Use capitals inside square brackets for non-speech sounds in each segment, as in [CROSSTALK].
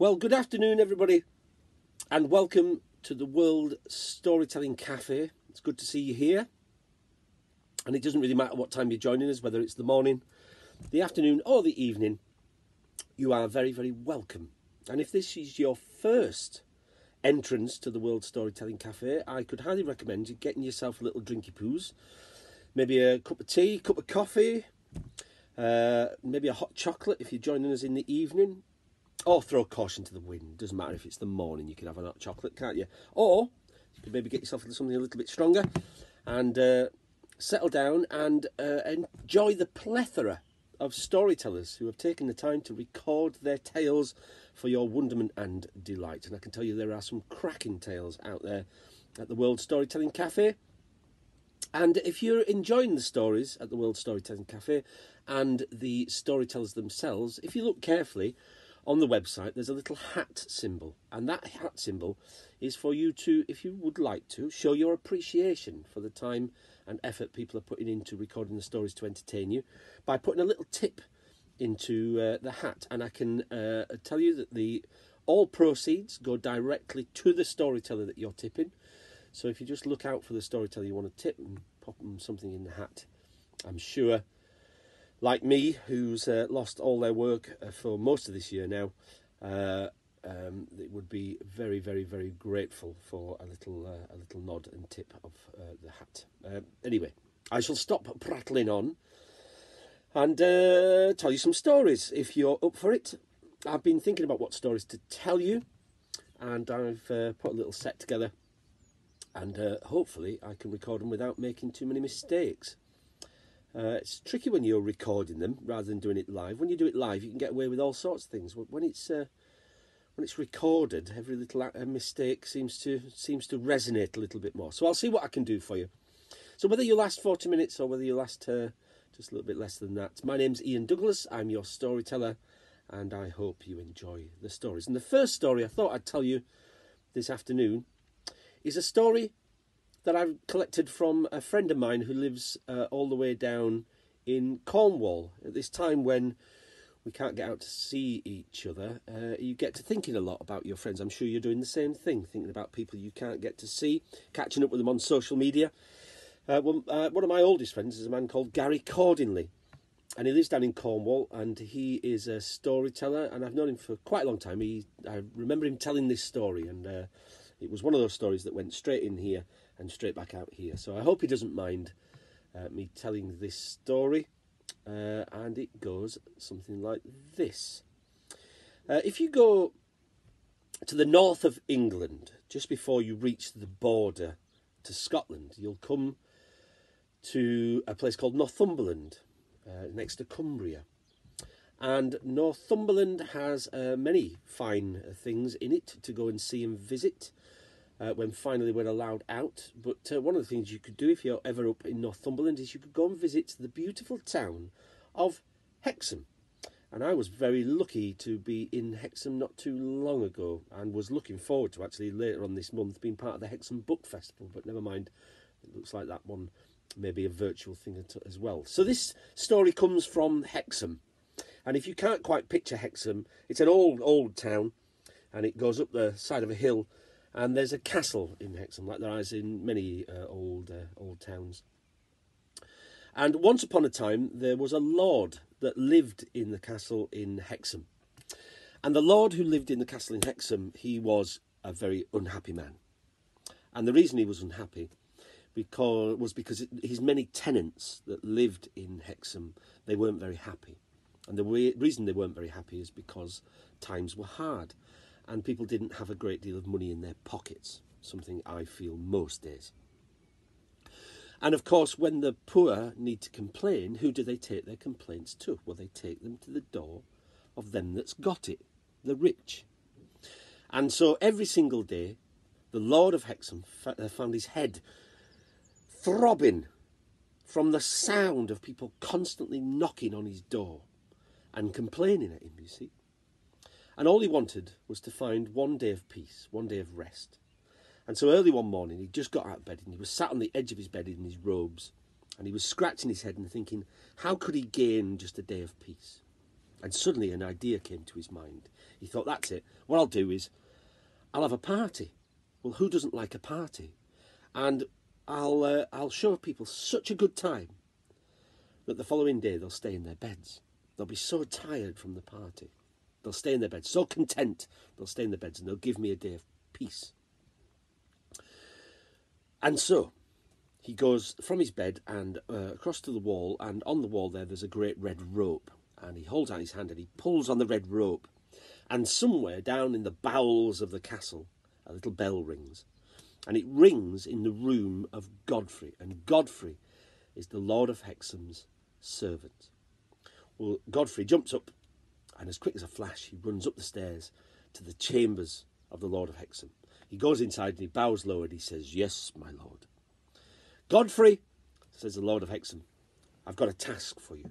Well, good afternoon, everybody, and welcome to the World Storytelling Cafe. It's good to see you here. And it doesn't really matter what time you're joining us, whether it's the morning, the afternoon, or the evening, you are very, very welcome. And if this is your first entrance to the World Storytelling Cafe, I could highly recommend you getting yourself a little drinky poos, maybe a cup of tea, cup of coffee, uh, maybe a hot chocolate if you're joining us in the evening, or throw caution to the wind. Doesn't matter if it's the morning, you can have a hot chocolate, can't you? Or you could maybe get yourself into something a little bit stronger and uh, settle down and uh, enjoy the plethora of storytellers who have taken the time to record their tales for your wonderment and delight. And I can tell you there are some cracking tales out there at the World Storytelling Cafe. And if you're enjoying the stories at the World Storytelling Cafe and the storytellers themselves, if you look carefully on the website, there's a little hat symbol. And that hat symbol is for you to, if you would like to, show your appreciation for the time and effort people are putting into recording the stories to entertain you by putting a little tip into uh, the hat. And I can uh, tell you that the all proceeds go directly to the storyteller that you're tipping. So if you just look out for the storyteller you want to tip and pop them something in the hat, I'm sure, like me, who's uh, lost all their work uh, for most of this year now, uh, um, it would be very, very, very grateful for a little, uh, a little nod and tip of uh, the hat. Uh, anyway, I shall stop prattling on and uh, tell you some stories if you're up for it. I've been thinking about what stories to tell you, and I've put a little set together, and hopefully I can record them without making too many mistakes. Uh, it's tricky when you're recording them rather than doing it live. When you do it live, you can get away with all sorts of things. When it's uh, when it's recorded, every little mistake seems to seems to resonate a little bit more. So I'll see what I can do for you. So whether you last 40 minutes or whether you last uh, just a little bit less than that, my name's Ian Douglas. I'm your storyteller, and I hope you enjoy the stories. And the first story I thought I'd tell you this afternoon is a story that I've collected from a friend of mine who lives uh, all the way down in Cornwall at this time when we can't get out to see each other. Uh, you get to thinking a lot about your friends. I'm sure you're doing the same thing, thinking about people you can't get to see, catching up with them on social media. Uh, well, uh, one of my oldest friends is a man called Gary Cordinley, and he lives down in Cornwall, and he is a storyteller, and I've known him for quite a long time. He, I remember him telling this story, and uh, it was one of those stories that went straight in here and straight back out here. So I hope he doesn't mind uh, me telling this story. Uh, and it goes something like this. Uh, if you go to the north of England, just before you reach the border to Scotland, you'll come to a place called Northumberland, uh, next to Cumbria. And Northumberland has uh, many fine things in it to go and see and visit uh, when finally we're allowed out. But uh, one of the things you could do if you're ever up in Northumberland is you could go and visit the beautiful town of Hexham. And I was very lucky to be in Hexham not too long ago and was looking forward to actually later on this month being part of the Hexham Book Festival. But never mind, it looks like that one may be a virtual thing as well. So this story comes from Hexham. And if you can't quite picture Hexham, it's an old, old town and it goes up the side of a hill and there's a castle in Hexham, like there is in many uh, old uh, old towns. And once upon a time, there was a lord that lived in the castle in Hexham. And the lord who lived in the castle in Hexham, he was a very unhappy man. And the reason he was unhappy because was because his many tenants that lived in Hexham, they weren't very happy. And the reason they weren't very happy is because times were hard and people didn't have a great deal of money in their pockets, something I feel most days. And of course, when the poor need to complain, who do they take their complaints to? Well, they take them to the door of them that's got it, the rich. And so every single day, the Lord of Hexham uh, found his head throbbing from the sound of people constantly knocking on his door and complaining at him, you see. And all he wanted was to find one day of peace, one day of rest. And so early one morning, he just got out of bed and he was sat on the edge of his bed in his robes. And he was scratching his head and thinking, how could he gain just a day of peace? And suddenly an idea came to his mind. He thought, that's it. What I'll do is I'll have a party. Well, who doesn't like a party? And I'll, uh, I'll show people such a good time that the following day they'll stay in their beds. They'll be so tired from the party. They'll stay in their beds, so content, they'll stay in their beds and they'll give me a day of peace. And so he goes from his bed and uh, across to the wall, and on the wall there, there's a great red rope. And he holds out his hand and he pulls on the red rope. And somewhere down in the bowels of the castle, a little bell rings. And it rings in the room of Godfrey. And Godfrey is the Lord of Hexham's servant. Well, Godfrey jumps up, and as quick as a flash, he runs up the stairs to the chambers of the Lord of Hexham. He goes inside and he bows low and he says, Yes, my lord. Godfrey, says the Lord of Hexham, I've got a task for you.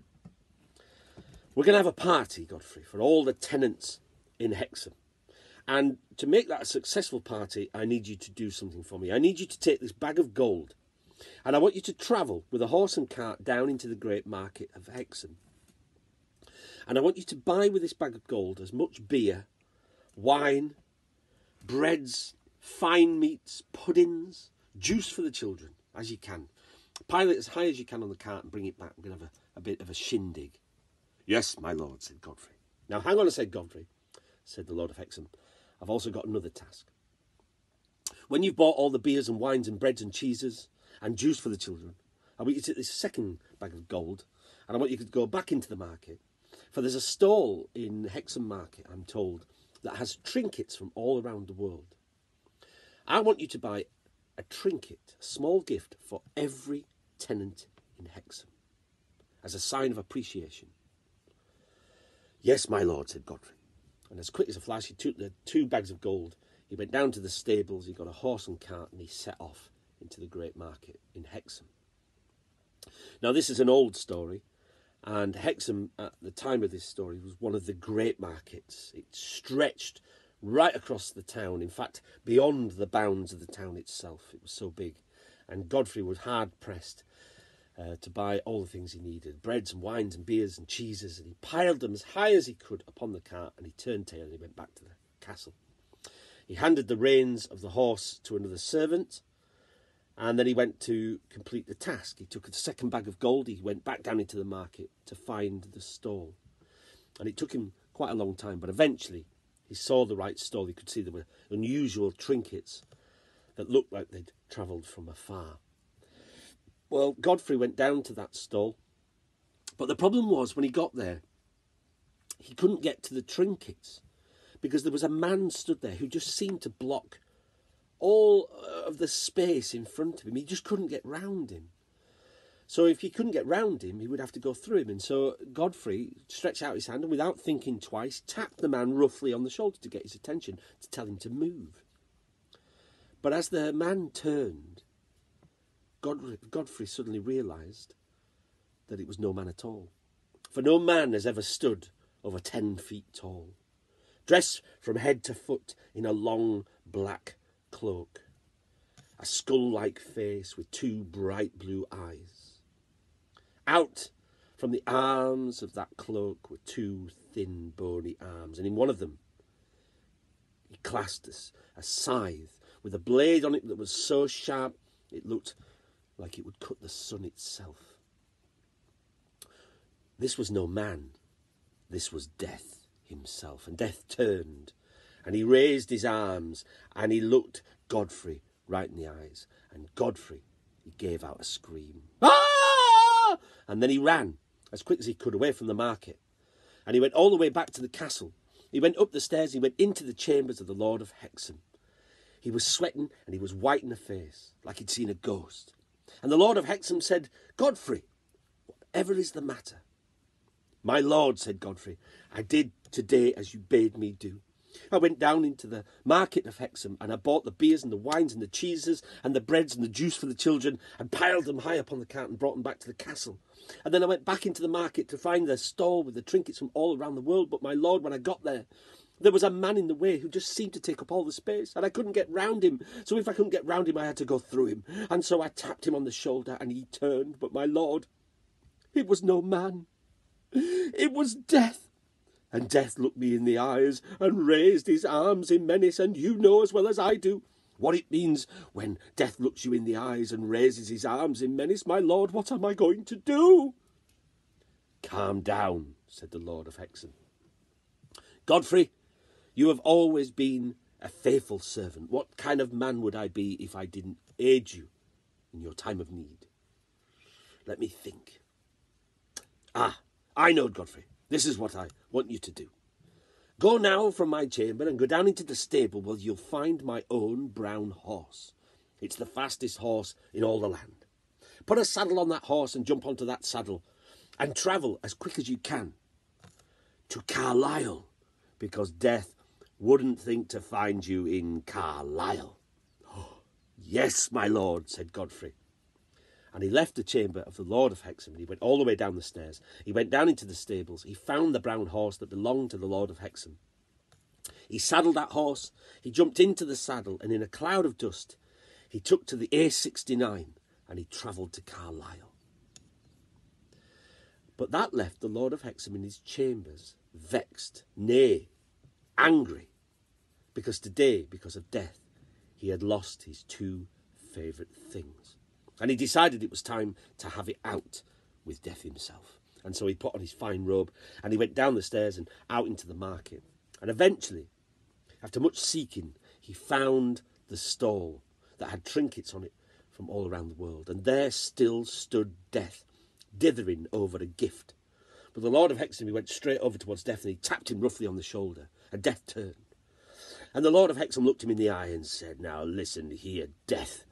We're going to have a party, Godfrey, for all the tenants in Hexham. And to make that a successful party, I need you to do something for me. I need you to take this bag of gold and I want you to travel with a horse and cart down into the great market of Hexham. And I want you to buy with this bag of gold as much beer, wine, breads, fine meats, puddings, juice for the children as you can. Pile it as high as you can on the cart and bring it back. We're going to have a, a bit of a shindig. Yes, my lord, said Godfrey. Now hang on a sec, Godfrey, said the Lord of Hexham. I've also got another task. When you've bought all the beers and wines and breads and cheeses and juice for the children, I want you to take this second bag of gold and I want you to go back into the market. For there's a stall in Hexham Market, I'm told, that has trinkets from all around the world. I want you to buy a trinket, a small gift for every tenant in Hexham as a sign of appreciation. Yes, my lord, said Godfrey. And as quick as a flash, he took the two bags of gold. He went down to the stables, he got a horse and cart, and he set off into the great market in Hexham. Now, this is an old story, and Hexham, at the time of this story, was one of the great markets. It stretched right across the town, in fact, beyond the bounds of the town itself. It was so big. And Godfrey was hard pressed uh, to buy all the things he needed breads and wines and beers and cheeses, and he piled them as high as he could upon the cart, and he turned tail and he went back to the castle. He handed the reins of the horse to another servant, and then he went to complete the task. He took the second bag of gold, he went back down into the market to find the stall. And it took him quite a long time, but eventually he saw the right stall. He could see there were unusual trinkets that looked like they'd travelled from afar. Well, Godfrey went down to that stall, but the problem was when he got there, he couldn't get to the trinkets because there was a man stood there who just seemed to block all of the space in front of him. He just couldn't get round him. So if he couldn't get round him, he would have to go through him. And so Godfrey stretched out his hand and, without thinking twice, tapped the man roughly on the shoulder to get his attention, to tell him to move. But as the man turned, Godfrey suddenly realised that it was no man at all. For no man has ever stood over ten feet tall, dressed from head to foot in a long black cloak, a skull like face with two bright blue eyes. Out from the arms of that cloak were two thin, bony arms, and in one of them he clasped a, a scythe with a blade on it that was so sharp it looked like it would cut the sun itself. This was no man, this was death himself, and death turned and he raised his arms and he looked Godfrey right in the eyes. And Godfrey, he gave out a scream. Ah! And then he ran as quick as he could away from the market. And he went all the way back to the castle. He went up the stairs, he went into the chambers of the Lord of Hexham. He was sweating and he was white in the face, like he'd seen a ghost. And the Lord of Hexham said, Godfrey, whatever is the matter? My lord, said Godfrey, I did today as you bade me do. I went down into the market of Hexham and I bought the beers and the wines and the cheeses and the breads and the juice for the children and piled them high up on the cart and brought them back to the castle. And then I went back into the market to find the stall with the trinkets from all around the world. But my lord, when I got there, there was a man in the way who just seemed to take up all the space, and I couldn't get round him. So if I couldn't get round him, I had to go through him. And so I tapped him on the shoulder, and he turned. But my lord, it was no man. It was death. And death looked me in the eyes and raised his arms in menace, and you know as well as I do what it means when death looks you in the eyes and raises his arms in menace. My lord, what am I going to do? Calm down, said the Lord of Hexham. Godfrey, you have always been a faithful servant. What kind of man would I be if I didn't aid you in your time of need? Let me think. Ah, I know, Godfrey. This is what I want you to do. Go now from my chamber and go down into the stable where you'll find my own brown horse. It's the fastest horse in all the land. Put a saddle on that horse and jump onto that saddle and travel as quick as you can to Carlisle because death wouldn't think to find you in Carlisle. [GASPS] yes, my lord, said Godfrey. And he left the chamber of the Lord of Hexham and he went all the way down the stairs. He went down into the stables. He found the brown horse that belonged to the Lord of Hexham. He saddled that horse. He jumped into the saddle and in a cloud of dust he took to the A69 and he travelled to Carlisle. But that left the Lord of Hexham in his chambers, vexed, nay, angry, because today, because of death, he had lost his two favourite things. And he decided it was time to have it out with Death himself. And so he put on his fine robe and he went down the stairs and out into the market. And eventually, after much seeking, he found the stall that had trinkets on it from all around the world. And there still stood Death, dithering over a gift. But the Lord of Hexham, he went straight over towards Death and he tapped him roughly on the shoulder. And Death turned. And the Lord of Hexham looked him in the eye and said, Now listen here, Death.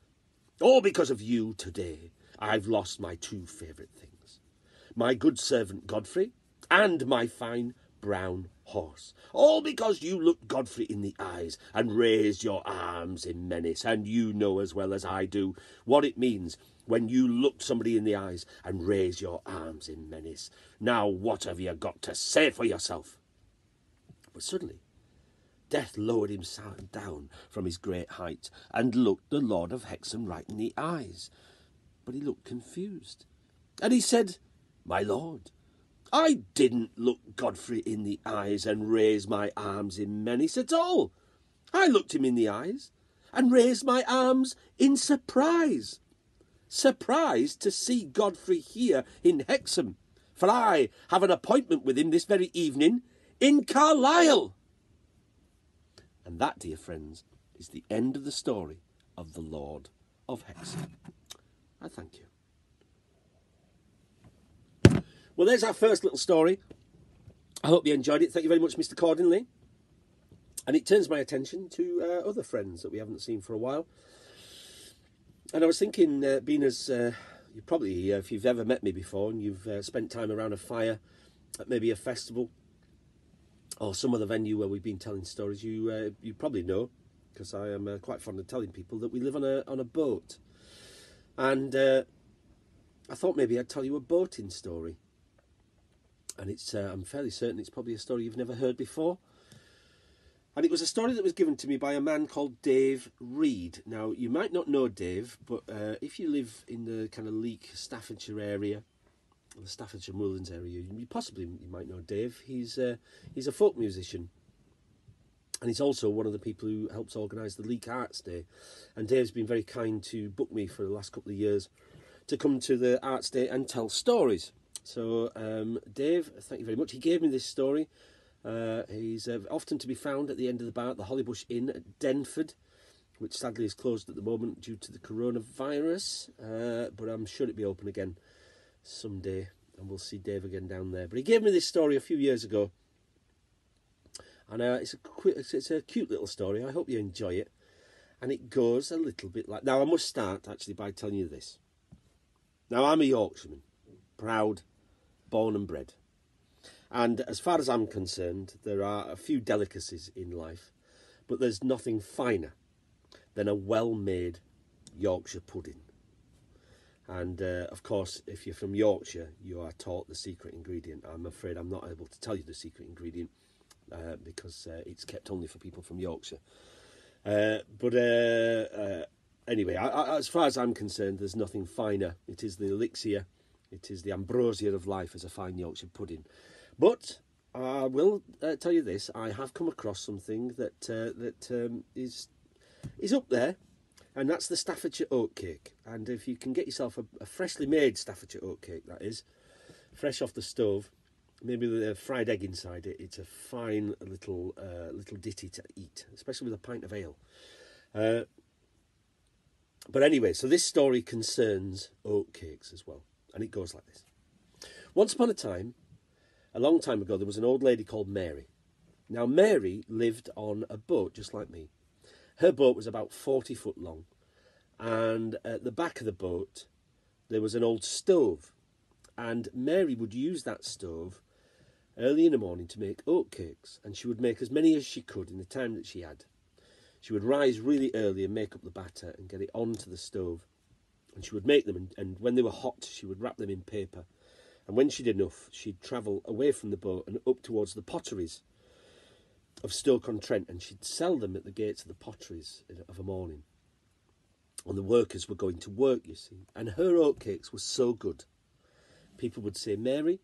All because of you today, I've lost my two favourite things my good servant Godfrey and my fine brown horse. All because you looked Godfrey in the eyes and raised your arms in menace. And you know as well as I do what it means when you look somebody in the eyes and raise your arms in menace. Now, what have you got to say for yourself? But suddenly, Death lowered himself down from his great height and looked the Lord of Hexham right in the eyes. But he looked confused. And he said, My lord, I didn't look Godfrey in the eyes and raise my arms in menace at all. I looked him in the eyes and raised my arms in surprise. Surprised to see Godfrey here in Hexham, for I have an appointment with him this very evening in Carlisle. And that, dear friends, is the end of the story of the Lord of Hexham. I thank you. Well, there's our first little story. I hope you enjoyed it. Thank you very much, Mr. Cordinley. And it turns my attention to uh, other friends that we haven't seen for a while. And I was thinking, uh, being as uh, you probably, uh, if you've ever met me before and you've uh, spent time around a fire at maybe a festival or some other venue where we've been telling stories, you uh, you probably know, because I am uh, quite fond of telling people that we live on a on a boat, and uh, I thought maybe I'd tell you a boating story. And it's uh, I'm fairly certain it's probably a story you've never heard before. And it was a story that was given to me by a man called Dave Reed. Now, you might not know Dave, but uh, if you live in the kind of Leek, Staffordshire area, the Staffordshire Moorlands area. You possibly you might know Dave. He's uh, he's a folk musician, and he's also one of the people who helps organise the Leek Arts Day. And Dave's been very kind to book me for the last couple of years to come to the Arts Day and tell stories. So, um, Dave, thank you very much. He gave me this story. Uh, he's uh, often to be found at the end of the bar at the Hollybush Inn at Denford, which sadly is closed at the moment due to the coronavirus, uh, but I'm sure it'll be open again someday, and we'll see Dave again down there. But he gave me this story a few years ago, and uh, it's a it's a cute little story. I hope you enjoy it. And it goes a little bit like now. I must start actually by telling you this. Now I'm a Yorkshireman, proud, born and bred, and as far as I'm concerned, there are a few delicacies in life, but there's nothing finer than a well-made Yorkshire pudding. And uh, of course, if you're from Yorkshire, you are taught the secret ingredient. I'm afraid I'm not able to tell you the secret ingredient uh, because uh, it's kept only for people from Yorkshire. Uh, but uh, uh, anyway, I, I, as far as I'm concerned, there's nothing finer. It is the elixir, it is the ambrosia of life as a fine Yorkshire pudding. But I will tell you this: I have come across something that that um, is is up there, and that's the Staffordshire oatcake. And if you can get yourself a, a freshly made Staffordshire oatcake, that is, fresh off the stove, maybe with a fried egg inside it, it's a fine little uh, little ditty to eat, especially with a pint of ale. Uh, but anyway, so this story concerns oatcakes as well, and it goes like this. Once upon a time, a long time ago, there was an old lady called Mary. Now, Mary lived on a boat just like me. Her boat was about 40 foot long, and at the back of the boat, there was an old stove. And Mary would use that stove early in the morning to make oatcakes, and she would make as many as she could in the time that she had. She would rise really early and make up the batter and get it onto the stove. And she would make them, and, and when they were hot, she would wrap them in paper. And when she'd enough, she'd travel away from the boat and up towards the potteries of Stoke-on-Trent, and she'd sell them at the gates of the potteries of a morning. And the workers were going to work, you see. And her oatcakes were so good. People would say, Mary,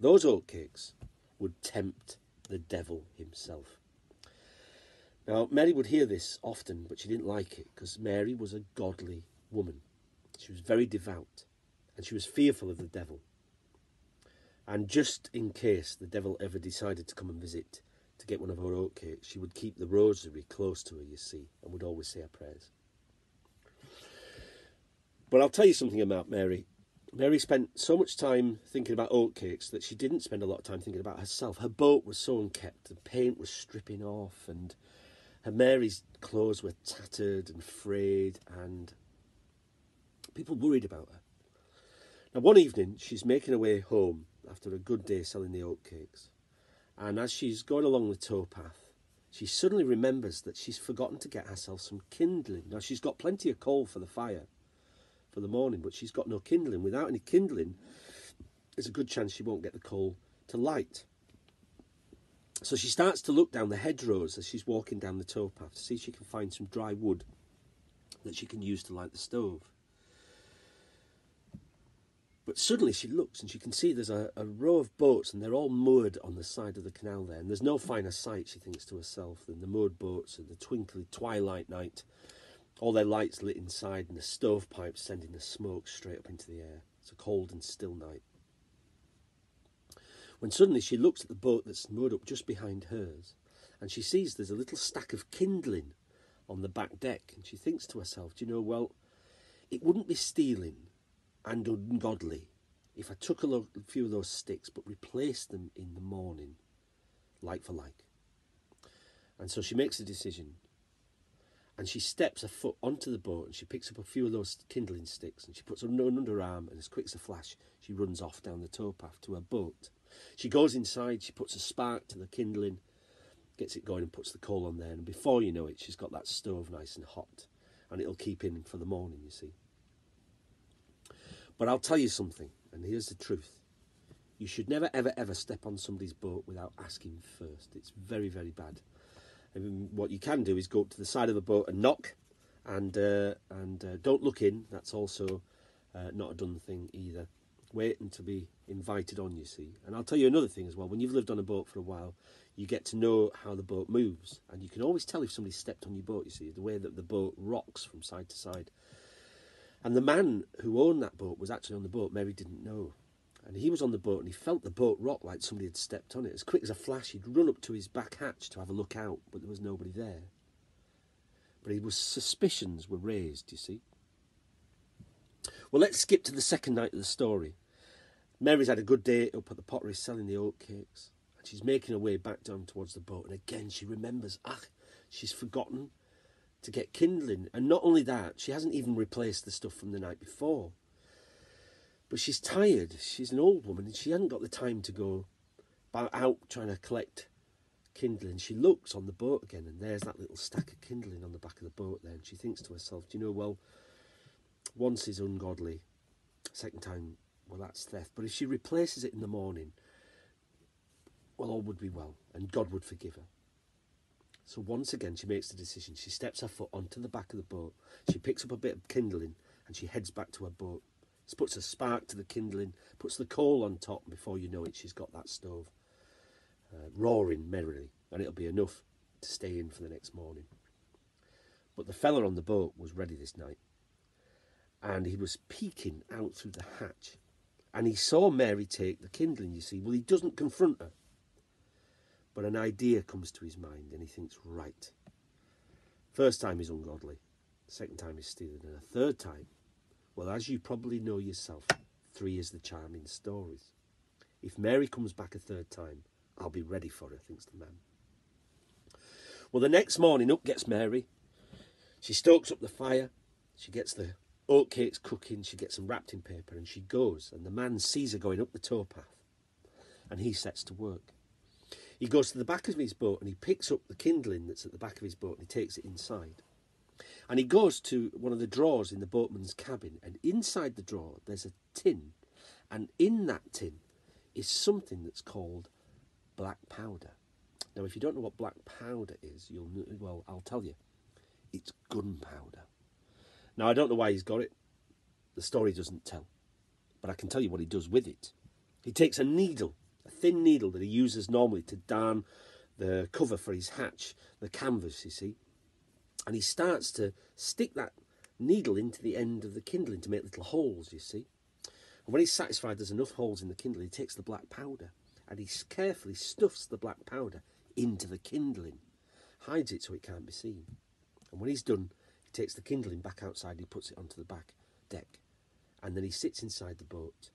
those oatcakes would tempt the devil himself. Now, Mary would hear this often, but she didn't like it because Mary was a godly woman. She was very devout and she was fearful of the devil. And just in case the devil ever decided to come and visit to get one of her oatcakes, she would keep the rosary close to her, you see, and would always say her prayers. But I'll tell you something about Mary. Mary spent so much time thinking about oatcakes that she didn't spend a lot of time thinking about herself. Her boat was so unkept, the paint was stripping off, and and Mary's clothes were tattered and frayed, and people worried about her. Now, one evening, she's making her way home after a good day selling the oatcakes, and as she's going along the towpath, she suddenly remembers that she's forgotten to get herself some kindling. Now, she's got plenty of coal for the fire for the morning, but she's got no kindling. Without any kindling, there's a good chance she won't get the coal to light. So she starts to look down the hedgerows as she's walking down the towpath to see if she can find some dry wood that she can use to light the stove. But suddenly she looks and she can see there's a, a, row of boats and they're all moored on the side of the canal there. And there's no finer sight, she thinks to herself, than the moored boats and the twinkly twilight night. All their lights lit inside and the stovepipes sending the smoke straight up into the air. It's a cold and still night when suddenly she looks at the boat that's moored up just behind hers and she sees there's a little stack of kindling on the back deck and she thinks to herself, do you know, well, it wouldn't be stealing and ungodly if I took a, lo- a few of those sticks but replaced them in the morning, like for like. And so she makes a decision and she steps a foot onto the boat and she picks up a few of those kindling sticks and she puts them under her arm and as quick as a flash she runs off down the towpath to her boat she goes inside, she puts a spark to the kindling, gets it going and puts the coal on there. And before you know it, she's got that stove nice and hot. And it'll keep in for the morning, you see. But I'll tell you something, and here's the truth. You should never, ever, ever step on somebody's boat without asking first. It's very, very bad. What you can do is go up to the side of the boat and knock, and uh, and uh, don't look in. That's also uh, not a done thing either waiting to be invited on, you see. And I'll tell you another thing as well. When you've lived on a boat for a while, you get to know how the boat moves. And you can always tell if somebody stepped on your boat, you see, the way that the boat rocks from side to side. And the man who owned that boat was actually on the boat. Mary didn't know. And he was on the boat and he felt the boat rock like somebody had stepped on it. As quick as a flash, he'd run up to his back hatch to have a look out, but there was nobody there. But was suspicions were raised, you see. Well, let's skip to the second night of the story. Mary's had a good day up at the pottery selling the oatcakes, and she's making her way back down towards the boat. And again, she remembers, ah, she's forgotten to get kindling. And not only that, she hasn't even replaced the stuff from the night before. But she's tired. She's an old woman, and she hasn't got the time to go out trying to collect kindling. She looks on the boat again, and there's that little stack of kindling on the back of the boat there. And she thinks to herself, do you know, well, once is ungodly, second time, well, that's theft. But if she replaces it in the morning, well, all would be well, and God would forgive her. So once again, she makes the decision. She steps her foot onto the back of the boat. She picks up a bit of kindling and she heads back to her boat. She puts a spark to the kindling, puts the coal on top. Before you know it, she's got that stove. uh, roaring merrily, and it'll be enough to stay in for the next morning. But the fella on the boat was ready this night, and he was peeking out through the hatch, and he saw Mary take the kindling, you see. Well, he doesn't confront her, but an idea comes to his mind, and he thinks, right. First time he's ungodly, second time he's stealing, and a third time, well, as you probably know yourself, three is the charm in stories. If Mary comes back a third time, I'll be ready for her, thinks the man. Well, the next morning, up gets Mary. She stokes up the fire. She gets the oatcakes cooking. She gets them wrapped in paper, and she goes. And the man sees her going up the towpath, and he sets to work. He goes to the back of his boat and he picks up the kindling that's at the back of his boat and he takes it inside. And he goes to one of the drawers in the boatman's cabin, and inside the drawer there's a tin, and in that tin is something that's called black powder. Now, if you don't know what black powder is, you'll well, I'll tell you. It's gunpowder. Now, I don't know why he's got it. The story doesn't tell, but I can tell you what he does with it. He takes a needle, thin needle that he uses normally to darn the cover for his hatch, the canvas, you see, and he starts to stick that needle into the end of the kindling to make little holes, you see. And when he's satisfied there's enough holes in the kindling, he takes the black powder and he carefully stuffs the black powder into the kindling, hides it so it can't be seen. And when he's done, he takes the kindling back outside, he puts it onto the back deck, and then he sits inside the boat,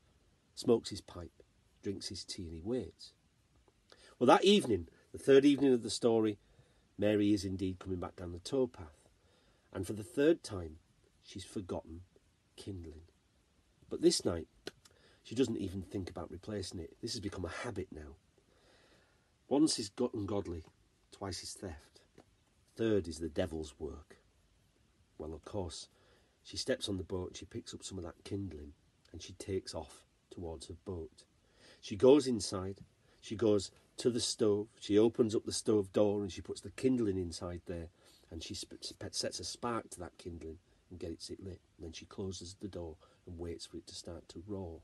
smokes his pipe, drinks his tea, and he waits. Well, that evening, the third evening of the story, Mary is indeed coming back down the towpath, and for the third time, she's forgotten kindling. But this night, she doesn't even think about replacing it. This has become a habit now. Once is ungodly, twice is theft. Third is the devil's work. Well, of course, she steps on the boat, she picks up some of that kindling, and she takes off towards the boat. She goes inside, she goes to the stove, she opens up the stove door and she puts the kindling inside there, and she sets a spark to that kindling and gets it lit. And then she closes the door and waits for it to start to roar.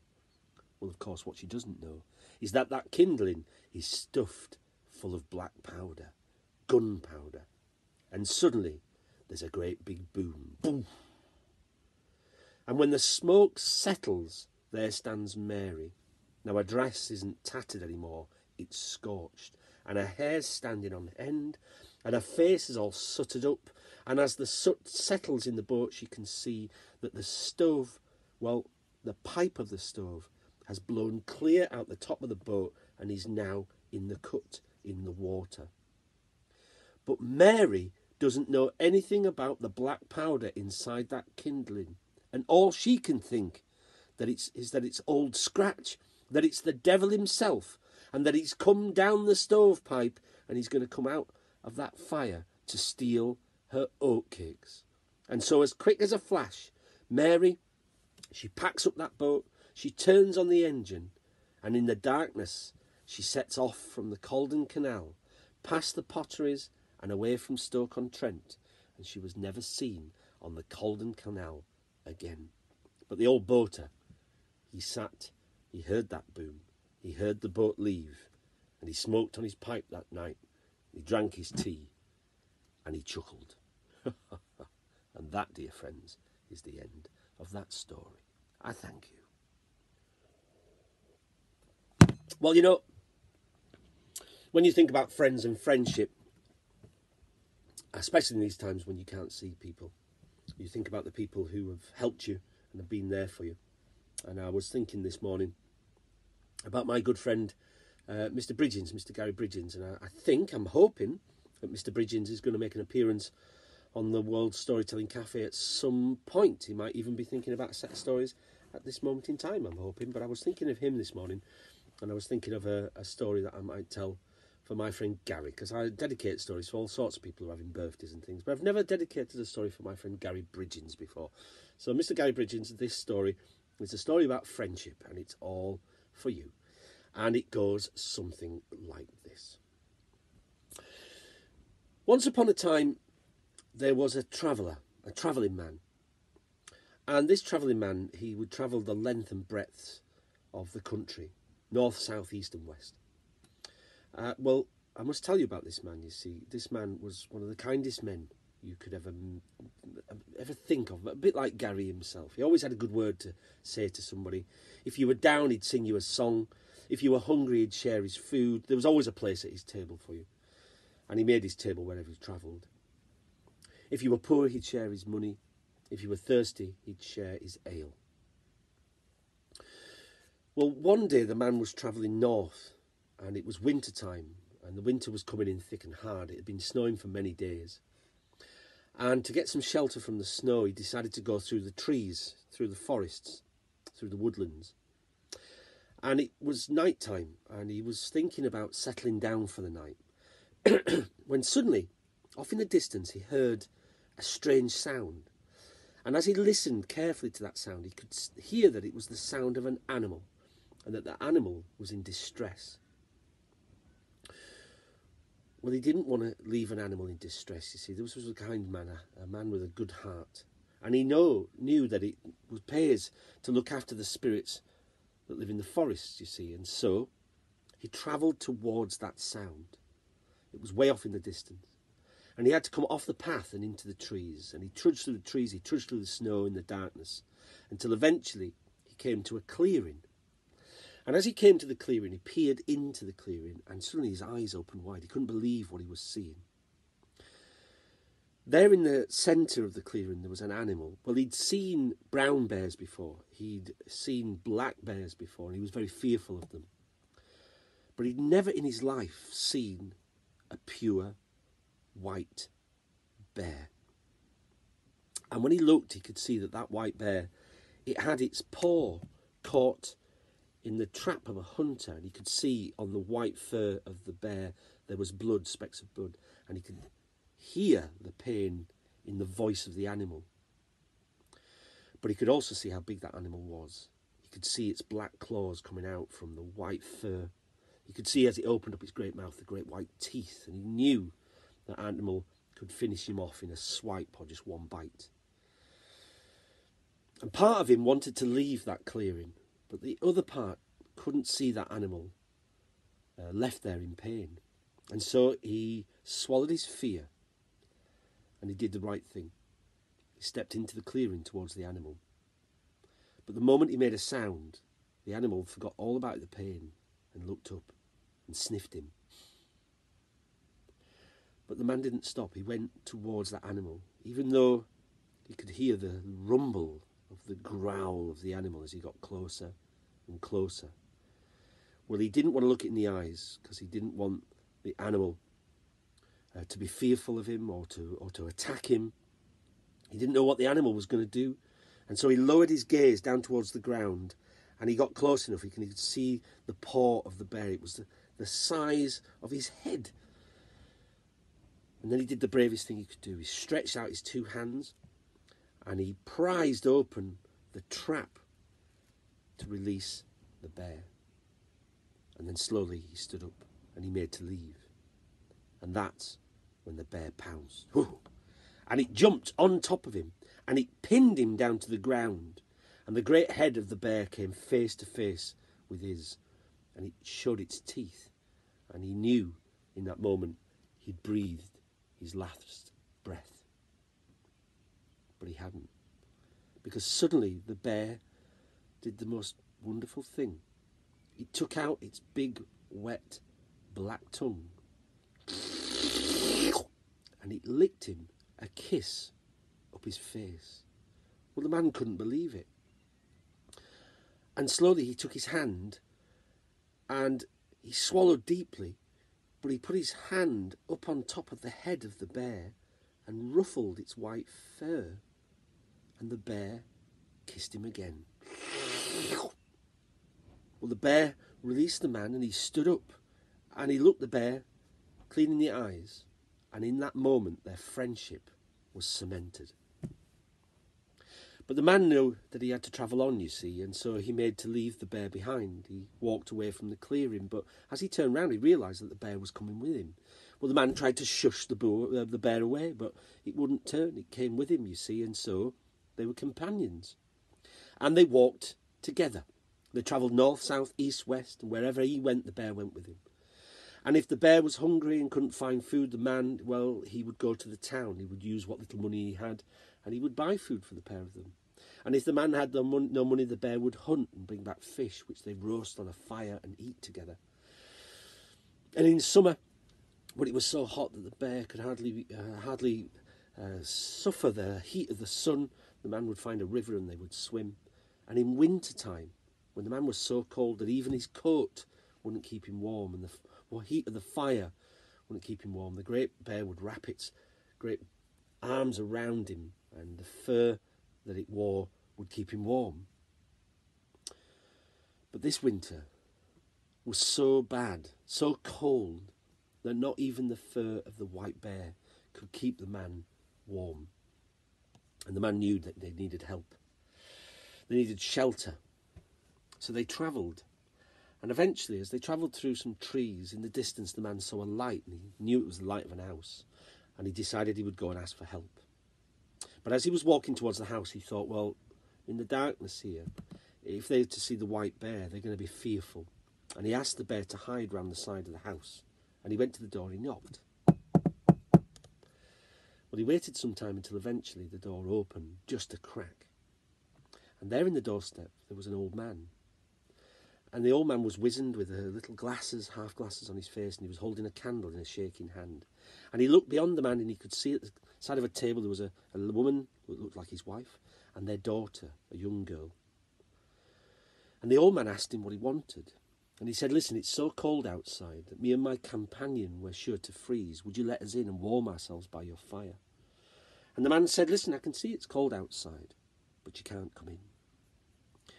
Well, of course, what she doesn't know is that that kindling is stuffed full of black powder, gunpowder, and suddenly there's a great big boom. Boom! And when the smoke settles, there stands Mary. Now her dress isn't tattered anymore, it's scorched, and her hair's standing on end, and her face is all sooted up. And as the soot settles in the boat, she can see that the stove, well, the pipe of the stove has blown clear out the top of the boat and is now in the cut in the water. But Mary doesn't know anything about the black powder inside that kindling, and all she can think that it's is that it's old Scratch, that it's the devil himself, and that he's come down the stovepipe and he's going to come out of that fire to steal her oatcakes. And so, as quick as a flash, Mary, she packs up that boat, she turns on the engine, and in the darkness she sets off from the Caldon Canal, past the potteries and away from Stoke-on-Trent, and she was never seen on the Caldon Canal again. But the old boater, he sat, he heard that boom, he heard the boat leave, and he smoked on his pipe that night, he drank his tea, and he chuckled. [LAUGHS] and that, dear friends, is the end of that story. I thank you. Well, you know, when you think about friends and friendship, especially in these times when you can't see people, you think about the people who have helped you and have been there for you. And I was thinking this morning about my good friend, uh, Mr. Bridgens, Mr. Gary Bridgens, and I, I think, I'm hoping that Mr. Bridgens is going to make an appearance on the World Storytelling Cafe at some point. He might even be thinking about a set of stories at this moment in time, I'm hoping. But I was thinking of him this morning and I was thinking of a, a story that I might tell for my friend Gary, because I dedicate stories for all sorts of people who are having birthdays and things, but I've never dedicated a story for my friend Gary Bridgens before. So, Mr. Gary Bridgens, this story is a story about friendship, and it's all for you. And it goes something like this. Once upon a time, there was a traveller, a travelling man. And this travelling man, he would travel the length and breadth of the country north, south, east, and west. Uh, well, I must tell you about this man. You see, this man was one of the kindest men you could ever ever think of. A bit like Gary himself. He always had a good word to say to somebody. If you were down, he'd sing you a song. If you were hungry, he'd share his food. There was always a place at his table for you, and he made his table wherever he travelled. If you were poor, he'd share his money. If you were thirsty, he'd share his ale. Well, one day the man was travelling north, and it was winter time, and the winter was coming in thick and hard. It had been snowing for many days. And to get some shelter from the snow, he decided to go through the trees, through the forests, through the woodlands. And it was night time, and he was thinking about settling down for the night. [CLEARS THROAT] when suddenly, off in the distance, he heard a strange sound. And as he listened carefully to that sound, he could hear that it was the sound of an animal, and that the animal was in distress. Well, he didn't want to leave an animal in distress, you see. This was a kind man, a, man with a good heart. And he know, knew that it was pays to look after the spirits that live in the forests, you see. And so he travelled towards that sound. It was way off in the distance. And he had to come off the path and into the trees. And he trudged through the trees, he trudged through the snow in the darkness, until eventually he came to a clearing. And as he came to the clearing, he peered into the clearing, and suddenly his eyes opened wide. He couldn't believe what he was seeing. There in the centre of the clearing, there was an animal. Well, he'd seen brown bears before, he'd seen black bears before, and he was very fearful of them. But he'd never in his life seen a pure white bear. And when he looked, he could see that that white bear, it had its paw caught in the trap of a hunter, and he could see on the white fur of the bear there was blood, specks of blood, and he could hear the pain in the voice of the animal. But he could also see how big that animal was. He could see its black claws coming out from the white fur. He could see as it opened up its great mouth the great white teeth, and he knew that animal could finish him off in a swipe or just one bite. And part of him wanted to leave that clearing but the other part couldn't see that animal uh, left there in pain. And so he swallowed his fear and he did the right thing. He stepped into the clearing towards the animal. But the moment he made a sound, the animal forgot all about the pain and looked up and sniffed him. But the man didn't stop. He went towards that animal, even though he could hear the rumble of the growl of the animal as he got closer and closer. Well, he didn't want to look it in the eyes because he didn't want the animal uh, to be fearful of him or to or to attack him. He didn't know what the animal was going to do, and so he lowered his gaze down towards the ground, and he got close enough. He could see the paw of the bear. It was the, the size of his head. And then he did the bravest thing he could do. He stretched out his two hands and he prized open the trap to release the bear. And then slowly he stood up and he made to leave. And that's when the bear pounced. And it jumped on top of him and it pinned him down to the ground. And the great head of the bear came face to face with his and it showed its teeth. And he knew in that moment he'd breathed his last breath but he hadn't. Because suddenly the bear did the most wonderful thing. It took out its big, wet, black tongue and it licked him a kiss up his face. Well, the man couldn't believe it. And slowly he took his hand and he swallowed deeply, but he put his hand up on top of the head of the bear and ruffled its white fur and the bear kissed him again. Well, the bear released the man and he stood up and he looked the bear clean in the eyes, and in that moment their friendship was cemented. But the man knew that he had to travel on, you see, and so he made to leave the bear behind. He walked away from the clearing, but as he turned round, he realised that the bear was coming with him. Well, the man tried to shush the, uh, the bear away, but it wouldn't turn. It came with him, you see, and so they were companions. And they walked together. They travelled north, south, east, west, and wherever he went, the bear went with him. And if the bear was hungry and couldn't find food, the man, well, he would go to the town. He would use what little money he had and he would buy food for the pair of them. And if the man had no money, the bear would hunt and bring back fish, which they roast on a fire and eat together. And in summer, when it was so hot that the bear could hardly, uh, hardly uh, suffer the heat of the sun, the man would find a river and they would swim. And in winter time, when the man was so cold that even his coat wouldn't keep him warm and the heat of the fire wouldn't keep him warm, the great bear would wrap its great arms around him and the fur that it wore would keep him warm. But this winter was so bad, so cold, that not even the fur of the white bear could keep the man warm. And the man knew that they needed help. They needed shelter. So they travelled. And eventually, as they travelled through some trees, in the distance the man saw a light, and he knew it was the light of an house. And he decided he would go and ask for help. But as he was walking towards the house, he thought, well, in the darkness here, if they're to see the white bear, they're going to be fearful. And he asked the bear to hide round the side of the house. And he went to the door and he knocked. Well, he waited some time until eventually the door opened, just a crack. And there in the doorstep there was an old man. And the old man was wizened with little glasses, half glasses on his face, and he was holding a candle in a shaking hand. And he looked beyond the man and he could see at the side of a table there was a, a woman who looked like his wife and their daughter, a young girl. And the old man asked him what he wanted. And he said, Listen, it's so cold outside that me and my companion were sure to freeze. Would you let us in and warm ourselves by your fire? And the man said, Listen, I can see it's cold outside, but you can't come in.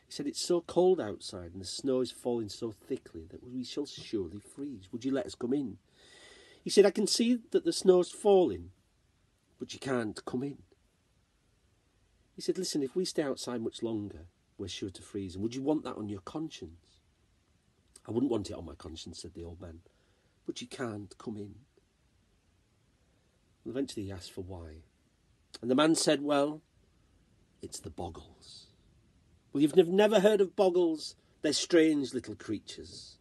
He said, It's so cold outside and the snow is falling so thickly that we shall surely freeze. Would you let us come in? He said, I can see that the snow's falling, but you can't come in. He said, Listen, if we stay outside much longer, we're sure to freeze. And would you want that on your conscience? I wouldn't want it on my conscience, said the old man. But you can't come in. And eventually he asked for why. And the man said, Well, it's the bogles. Well, you've never heard of bogles. They're strange little creatures.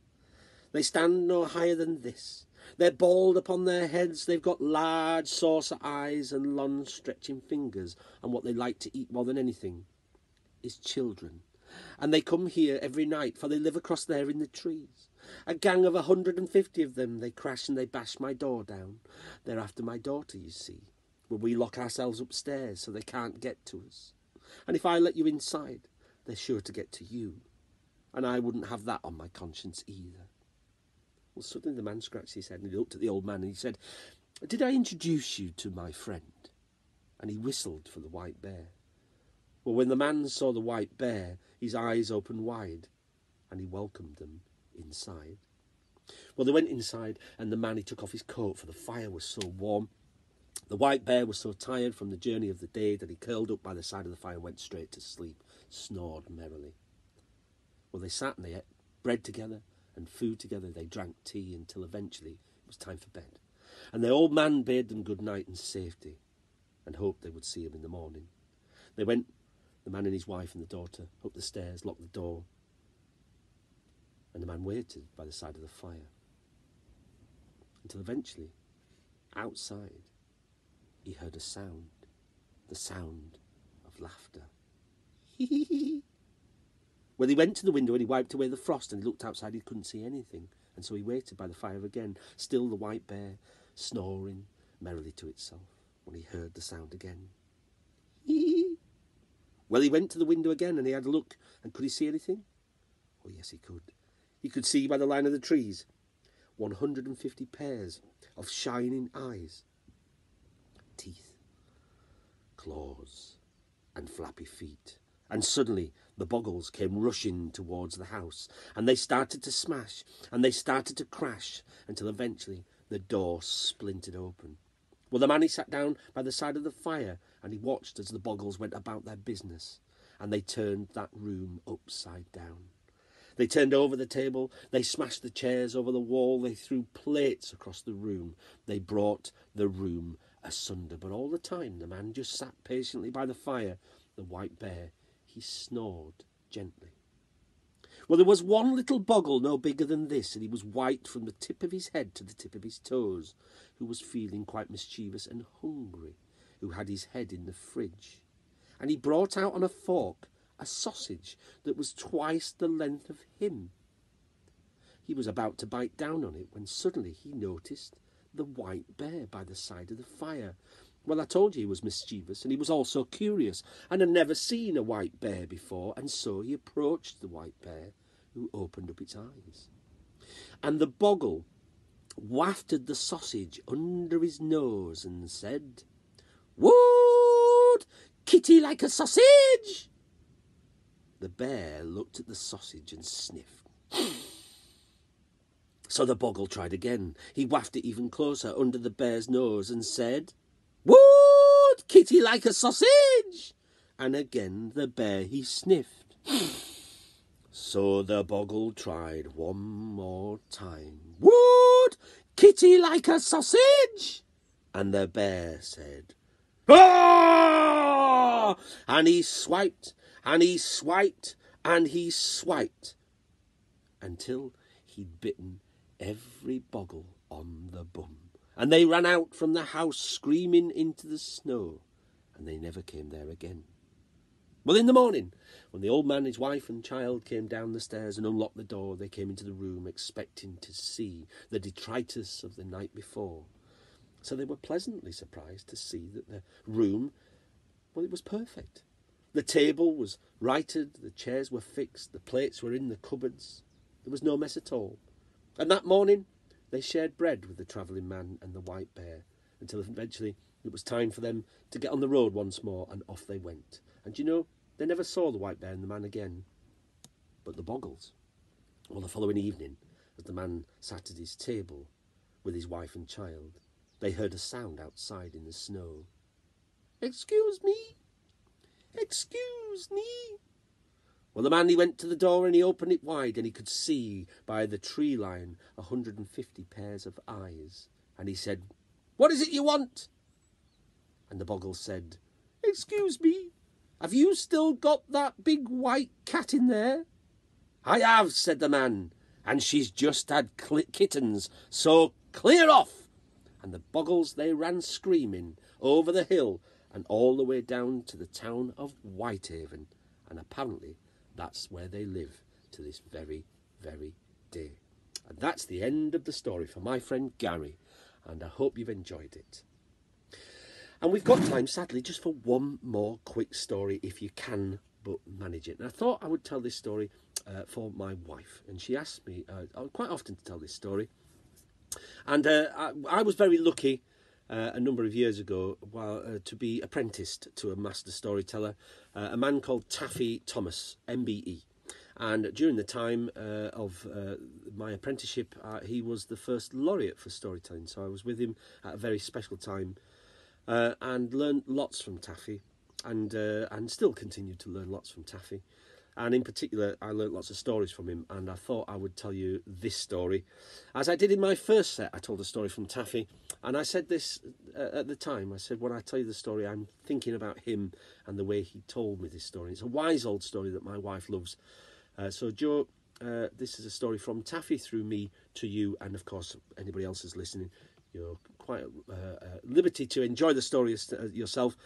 They stand no higher than this. They're bald upon their heads, they've got large saucer eyes and long stretching fingers, and what they like to eat more than anything is children. And they come here every night, for they live across there in the trees. A gang of a hundred and fifty of them, they crash and they bash my door down. They're after my daughter, you see, when we lock ourselves upstairs so they can't get to us. And if I let you inside, they're sure to get to you. And I wouldn't have that on my conscience either. Well, suddenly the man scratched his head and he looked at the old man and he said, Did I introduce you to my friend? And he whistled for the white bear. Well, when the man saw the white bear, his eyes opened wide and he welcomed them inside. Well, they went inside and the man, he took off his coat for the fire was so warm. The white bear was so tired from the journey of the day that he curled up by the side of the fire and went straight to sleep, snored merrily. Well, they sat and they ate bread together and food together. They drank tea until eventually it was time for bed. And the old man bade them good night and safety and hoped they would see him in the morning. They went, the man and his wife and the daughter, up the stairs, locked the door, and the man waited by the side of the fire until eventually, outside, he heard a sound the sound of laughter. [LAUGHS] Well, he went to the window and he wiped away the frost and he looked outside. He couldn't see anything. And so he waited by the fire again, still the white bear snoring merrily to itself when he heard the sound again. [LAUGHS] well, he went to the window again and he had a look. And could he see anything? Oh, yes, he could. He could see by the line of the trees 150 pairs of shining eyes, teeth, claws, and flappy feet. And suddenly the boggles came rushing towards the house, and they started to smash, and they started to crash, until eventually the door splintered open. Well, the man he sat down by the side of the fire, and he watched as the Boggles went about their business, and they turned that room upside down. They turned over the table, they smashed the chairs over the wall, they threw plates across the room, they brought the room asunder. But all the time the man just sat patiently by the fire, the white bear he snored gently. Well, there was one little boggle no bigger than this, and he was white from the tip of his head to the tip of his toes, who was feeling quite mischievous and hungry, who had his head in the fridge. And he brought out on a fork a sausage that was twice the length of him. He was about to bite down on it when suddenly he noticed the white bear by the side of the fire. Well, I told you he was mischievous, and he was also curious, and had never seen a white bear before, and so he approached the white bear, who opened up its eyes. And the boggle wafted the sausage under his nose and said, Would Kitty like a sausage? The bear looked at the sausage and sniffed. [SIGHS] So the boggle tried again. He wafted it even closer under the bear's nose and said, Would Kitty like a sausage? And again the bear he sniffed. [SIGHS] so the boggle tried one more time. Would Kitty like a sausage? And the bear said, Ah! And he swiped, and he swiped, and he swiped, until he'd bitten every boggle on the bum. And they ran out from the house screaming into the snow, and they never came there again. Well, in the morning, when the old man, his wife, and child came down the stairs and unlocked the door, they came into the room expecting to see the detritus of the night before. So they were pleasantly surprised to see that the room, well, it was perfect. The table was righted, the chairs were fixed, the plates were in the cupboards. There was no mess at all. And that morning, they shared bread with the travelling man and the white bear until eventually it was time for them to get on the road once more, and off they went. And you know, they never saw the white bear and the man again. But the boggles. Well, the following evening, as the man sat at his table with his wife and child, they heard a sound outside in the snow. Excuse me, excuse me, well, the man he went to the door and he opened it wide, and he could see by the tree line a hundred and fifty pairs of eyes. And he said, What is it you want? And the boggle said, Excuse me, have you still got that big white cat in there? I have, said the man, and she's just had kittens, so clear off. And the boggles they ran screaming over the hill and all the way down to the town of Whitehaven, and apparently that's where they live to this very, very day. And that's the end of the story for my friend Gary, and I hope you've enjoyed it. And we've got time, sadly, just for one more quick story, if you can but manage it. And I thought I would tell this story uh, for my wife, and she asked me uh, quite often to tell this story. And uh, I, I, was very lucky uh, a number of years ago while, uh, to be apprenticed to a master storyteller, uh, a man called Taffy Thomas, MBE. And during the time uh, of uh, my apprenticeship, he was the first laureate for storytelling. So I was with him at a very special time and learned lots from Taffy and, and still continue to learn lots from Taffy. And in particular, I learnt lots of stories from him, and I thought I would tell you this story. As I did in my first set, I told a story from Taffy, and I said this uh, at the time. I said, when I tell you the story, I'm thinking about him and the way he told me this story. It's a wise old story that my wife loves. Uh, so, Joe, uh, this is a story from Taffy through me to you, and of course, anybody else is listening. You're quite uh, uh, liberty to enjoy the story uh, yourself.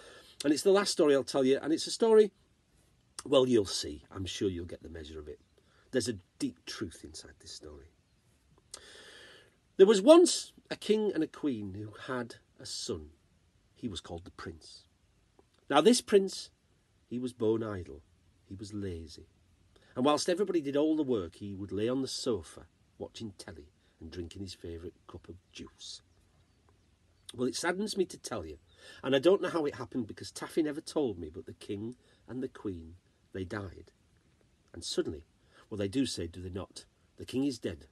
And it's the last story I'll tell you, and it's a story well, you'll see. I'm sure you'll get the measure of it. There's a deep truth inside this story. There was once a king and a queen who had a son. He was called the prince. Now, this prince, he was bone idle. He was lazy. And whilst everybody did all the work, he would lay on the sofa watching telly and drinking his favourite cup of juice. Well, it saddens me to tell you, and I don't know how it happened because Taffy never told me, but the king and the queen they died. And suddenly, well, they do say, do they not? The king is dead.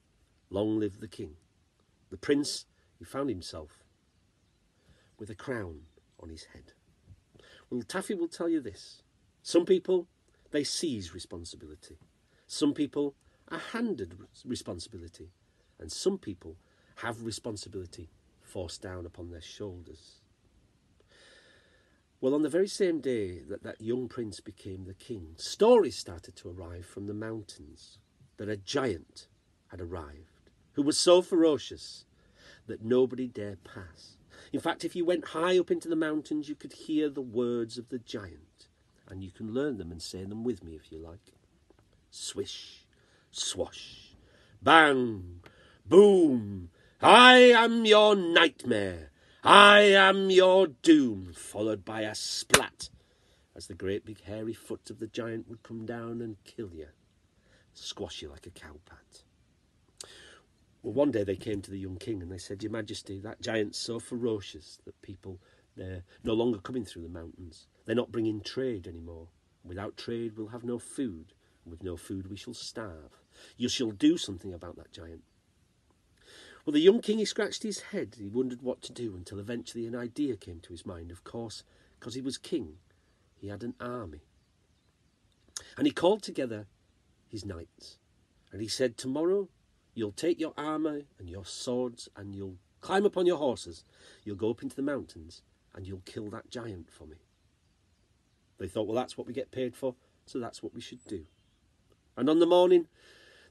Long live the king. The prince, he found himself with a crown on his head. Well, Taffy will tell you this. Some people, they seize responsibility. Some people are handed responsibility. And some people have responsibility forced down upon their shoulders. Well, on the very same day that that young prince became the king, stories started to arrive from the mountains. that a giant had arrived who was so ferocious that nobody dared pass. In fact, if you went high up into the mountains, you could hear the words of the giant, and you can learn them and say them with me if you like. Swish, swash, bang, boom, I am your nightmare. I am your doom, followed by a splat as the great big hairy foot of the giant would come down and kill you, squash you like a cowpat. Well, one day they came to the young king and they said, Your Majesty, that giant's so ferocious that people, they're no longer coming through the mountains. They're not bringing trade anymore. Without trade, we'll have no food. With no food, we shall starve. You shall do something about that giant. Well, the young king, he scratched his head. He wondered what to do until eventually an idea came to his mind. Of course, because he was king, he had an army. And he called together his knights. And he said, Tomorrow you'll take your armour and your swords and you'll climb upon your horses. You'll go up into the mountains and you'll kill that giant for me. They thought, well, that's what we get paid for, so that's what we should do. And on the morning,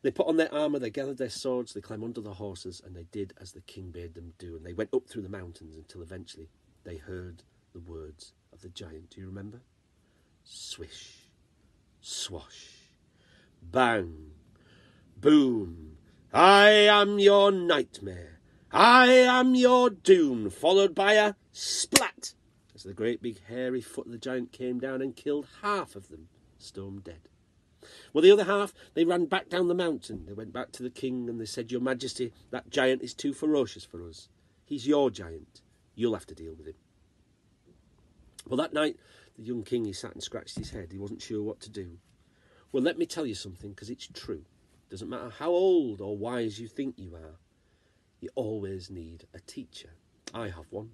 they put on their armour, they gathered their swords, they climbed under the horses, and they did as the king bade them do. And they went up through the mountains until eventually they heard the words of the giant. Do you remember? Swish, swash, bang, boom. I am your nightmare. I am your doom, followed by a splat as the great big hairy foot of the giant came down and killed half of them, stone dead. Well, the other half, they ran back down the mountain. They went back to the king and they said, Your Majesty, that giant is too ferocious for us. He's your giant. You'll have to deal with him. Well, that night, the young king, he sat and scratched his head. He wasn't sure what to do. Well, let me tell you something, because it's true. Doesn't matter how old or wise you think you are, you always need a teacher. I have one.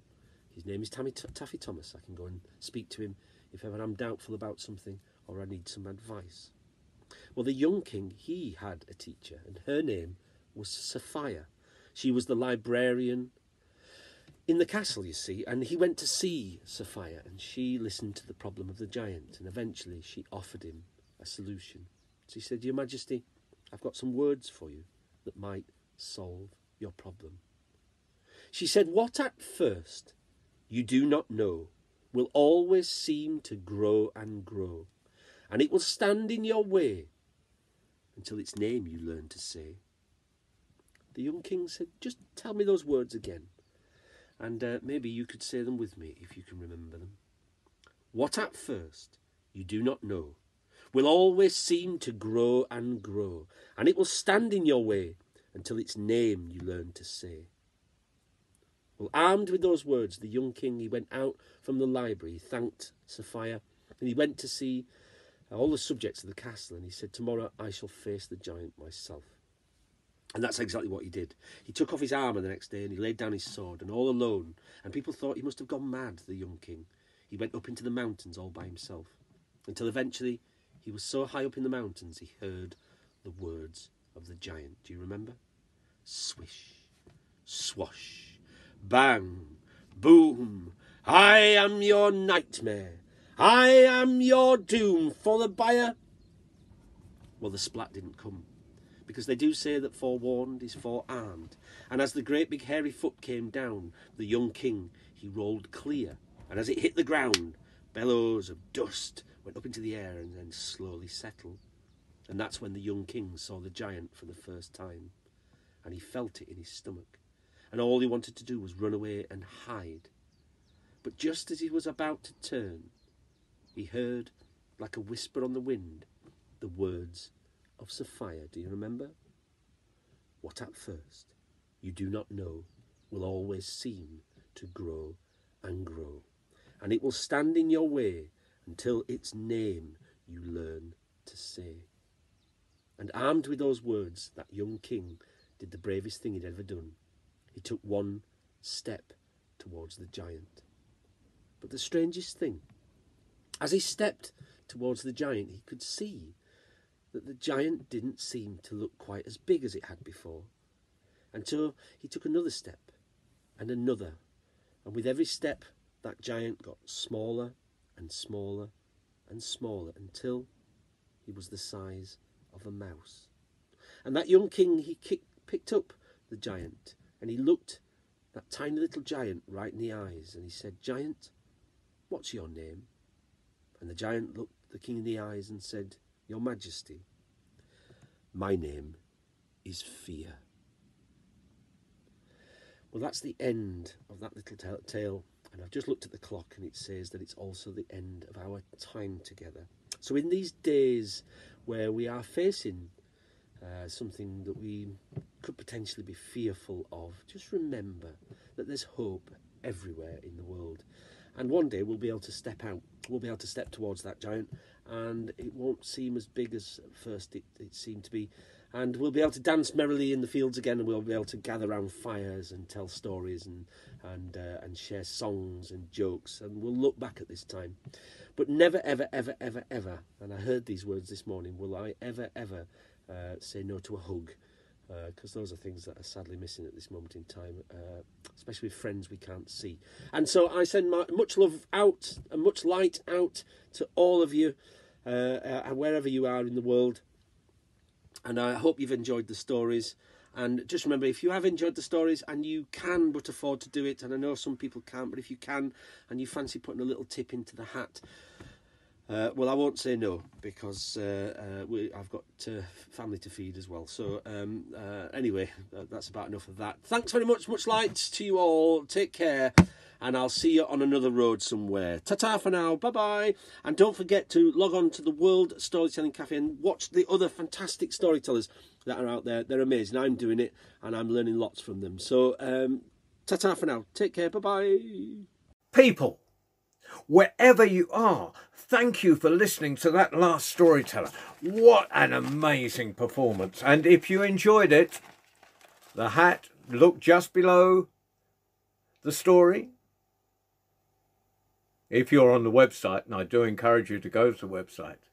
His name is Tammy T- Taffy Thomas. I can go and speak to him if ever I'm doubtful about something or I need some advice. Well, the young king, he had a teacher, and her name was Sophia. She was the librarian in the castle, you see, and he went to see Sophia, and she listened to the problem of the giant, and eventually she offered him a solution. She said, Your Majesty, I've got some words for you that might solve your problem. She said, What at first you do not know will always seem to grow and grow, and it will stand in your way until its name you learn to say. The young king said, Just tell me those words again and uh, maybe you could say them with me if you can remember them. What at first you do not know will always seem to grow and grow, and it will stand in your way until its name you learn to say. Well, armed with those words, the young king he went out from the library, he thanked Sophia, and he went to see all the subjects of the castle, and he said, Tomorrow I shall face the giant myself. And that's exactly what he did. He took off his armour the next day and he laid down his sword, and all alone, and people thought he must have gone mad, the young king. He went up into the mountains all by himself, until eventually he was so high up in the mountains he heard the words of the giant. Do you remember? Swish, swash, bang, boom. I am your nightmare. I am your doom, followed by a. Well, the splat didn't come because they do say that forewarned is forearmed. And as the great big hairy foot came down, the young king, he rolled clear, and as it hit the ground, bellows of dust went up into the air and then slowly settled. And that's when the young king saw the giant for the first time, and he felt it in his stomach. And all he wanted to do was run away and hide. But just as he was about to turn, he heard, like a whisper on the wind, the words of Sophia, do you remember? What at first you do not know will always seem to grow and grow, and it will stand in your way until its name you learn to say. And armed with those words, that young king did the bravest thing he'd ever done. He took one step towards the giant. But the strangest thing, as he stepped towards the giant, he could see that the giant didn't seem to look quite as big as it had before. Until he took another step and another, and with every step that giant got smaller and smaller and smaller until he was the size of a mouse. And that young king, he kick, picked up the giant and he looked that tiny little giant right in the eyes and he said, Giant, what's your name? And the giant looked the king in the eyes and said, Your Majesty, my name is Fear. Well, that's the end of that little tale. And I've just looked at the clock and it says that it's also the end of our time together. So, in these days where we are facing uh, something that we could potentially be fearful of, just remember that there's hope everywhere in the world. And one day we'll be able to step out, we'll be able to step towards that giant, and it won't seem as big as at first it, it seemed to be. And we'll be able to dance merrily in the fields again, and we'll be able to gather around fires and tell stories and and uh, and share songs and jokes, and we'll look back at this time. But never, ever, ever, ever, ever, and I heard these words this morning. Will I ever, ever uh, say no to a hug? Because uh, those are things that are sadly missing at this moment in time, uh, especially with friends we can't see. And so I send my, much love out and much light out to all of you, uh, uh, wherever you are in the world. And I hope you've enjoyed the stories. And just remember, if you have enjoyed the stories and you can but afford to do it, and I know some people can't, but if you can and you fancy putting a little tip into the hat, uh, well, I won't say no because uh, uh, we, I've got uh, family to feed as well. So, um, uh, anyway, that's about enough of that. Thanks very much. Much light to you all. Take care. And I'll see you on another road somewhere. Ta ta for now. Bye bye. And don't forget to log on to the World Storytelling Cafe and watch the other fantastic storytellers that are out there. They're amazing. I'm doing it and I'm learning lots from them. So, um, ta ta for now. Take care. Bye bye. People wherever you are. Thank you for listening to that last storyteller. What an amazing performance. And if you enjoyed it, the hat, look just below the story. If you're on the website, and I do encourage you to go to the website,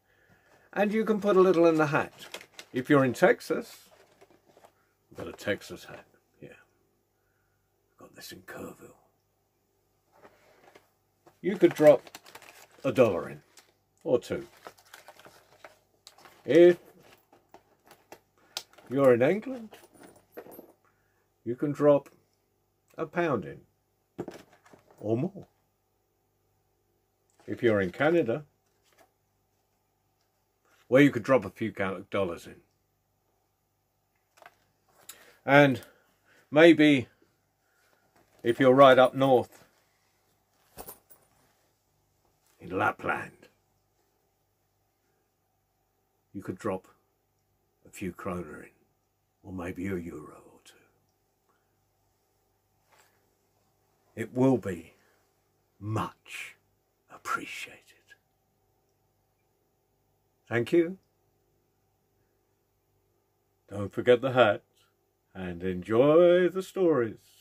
and you can put a little in the hat. If you're in Texas, I've got a Texas hat. Yeah. I've got this in Kerrville you could drop a dollar in or two. If you're in England, you can drop a pound in or more. If you're in Canada, well, you could drop a few dollars in. And maybe if you're right up north, in Lapland. You could drop a few kroner in, or maybe a euro or two. It will be much appreciated. Thank you. Don't forget the hat and enjoy the stories.